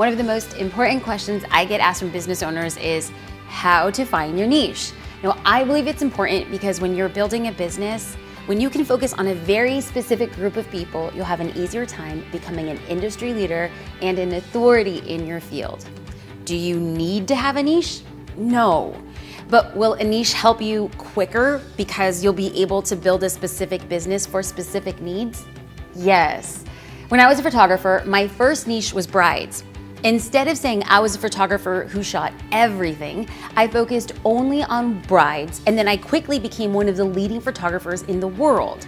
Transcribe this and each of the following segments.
one of the most important questions I get asked from business owners is how to find your niche. Now, I believe it's important because when you're building a business, when you can focus on a very specific group of people, you'll have an easier time becoming an industry leader and an authority in your field. Do you need to have a niche? No. But will a niche help you quicker because you'll be able to build a specific business for specific needs? Yes. When I was a photographer, my first niche was brides. Instead of saying I was a photographer who shot everything, I focused only on brides and then I quickly became one of the leading photographers in the world.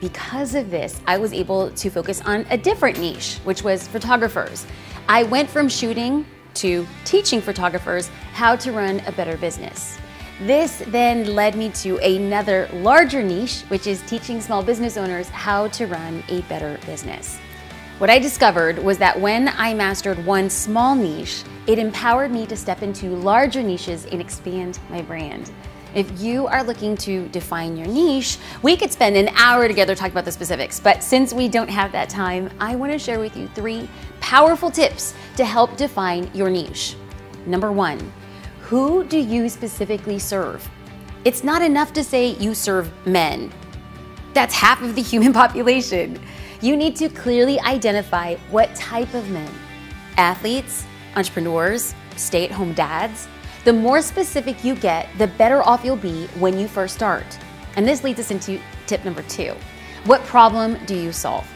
Because of this, I was able to focus on a different niche, which was photographers. I went from shooting to teaching photographers how to run a better business. This then led me to another larger niche, which is teaching small business owners how to run a better business. What I discovered was that when I mastered one small niche, it empowered me to step into larger niches and expand my brand. If you are looking to define your niche, we could spend an hour together talking about the specifics, but since we don't have that time, I wanna share with you three powerful tips to help define your niche. Number one, who do you specifically serve? It's not enough to say you serve men. That's half of the human population. You need to clearly identify what type of men athletes, entrepreneurs, stay at home dads. The more specific you get, the better off you'll be when you first start. And this leads us into tip number two What problem do you solve?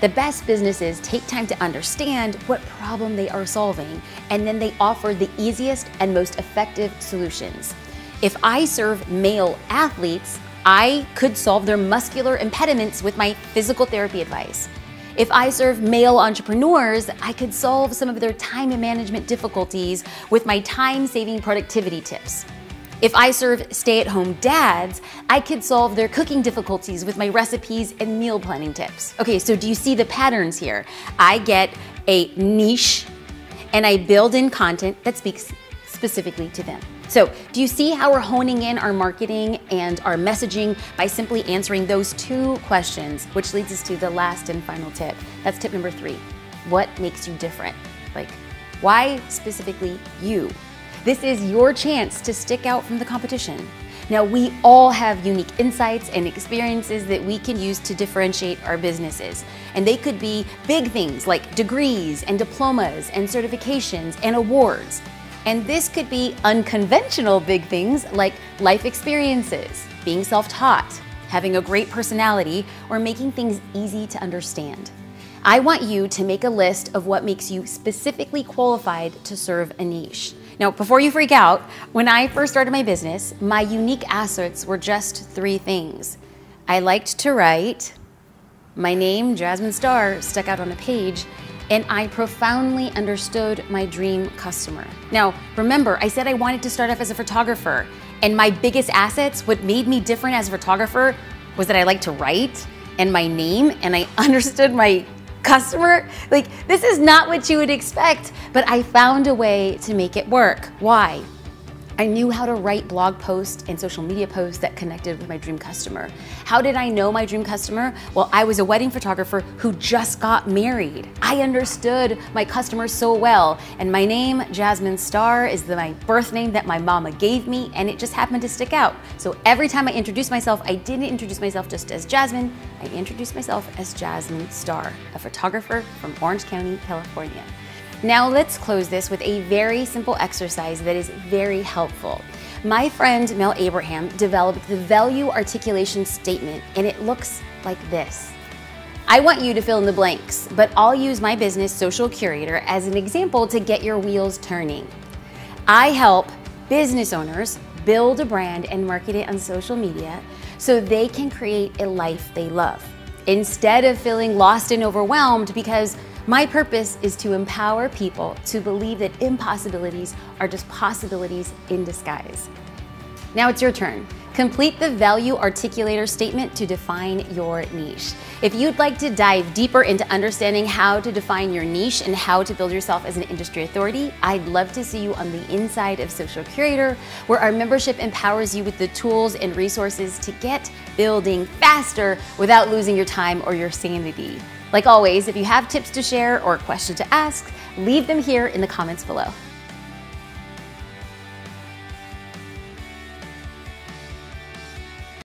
The best businesses take time to understand what problem they are solving, and then they offer the easiest and most effective solutions. If I serve male athletes, I could solve their muscular impediments with my physical therapy advice. If I serve male entrepreneurs, I could solve some of their time management difficulties with my time saving productivity tips. If I serve stay at home dads, I could solve their cooking difficulties with my recipes and meal planning tips. Okay, so do you see the patterns here? I get a niche and I build in content that speaks specifically to them. So, do you see how we're honing in our marketing and our messaging by simply answering those two questions, which leads us to the last and final tip? That's tip number three. What makes you different? Like, why specifically you? This is your chance to stick out from the competition. Now, we all have unique insights and experiences that we can use to differentiate our businesses. And they could be big things like degrees and diplomas and certifications and awards. And this could be unconventional big things like life experiences, being self taught, having a great personality, or making things easy to understand. I want you to make a list of what makes you specifically qualified to serve a niche. Now, before you freak out, when I first started my business, my unique assets were just three things. I liked to write, my name, Jasmine Star, stuck out on a page, and I profoundly understood my dream customer. Now, remember, I said I wanted to start off as a photographer, and my biggest assets, what made me different as a photographer, was that I like to write and my name, and I understood my customer. Like, this is not what you would expect, but I found a way to make it work. Why? I knew how to write blog posts and social media posts that connected with my dream customer. How did I know my dream customer? Well, I was a wedding photographer who just got married. I understood my customer so well. And my name, Jasmine Star, is the, my birth name that my mama gave me, and it just happened to stick out. So every time I introduced myself, I didn't introduce myself just as Jasmine, I introduced myself as Jasmine Star, a photographer from Orange County, California. Now let's close this with a very simple exercise that is very helpful. My friend Mel Abraham developed the value articulation statement and it looks like this. I want you to fill in the blanks, but I'll use my business social curator as an example to get your wheels turning. I help business owners build a brand and market it on social media so they can create a life they love instead of feeling lost and overwhelmed because my purpose is to empower people to believe that impossibilities are just possibilities in disguise. Now it's your turn. Complete the value articulator statement to define your niche. If you'd like to dive deeper into understanding how to define your niche and how to build yourself as an industry authority, I'd love to see you on the inside of Social Curator, where our membership empowers you with the tools and resources to get building faster without losing your time or your sanity. Like always, if you have tips to share or questions to ask, leave them here in the comments below.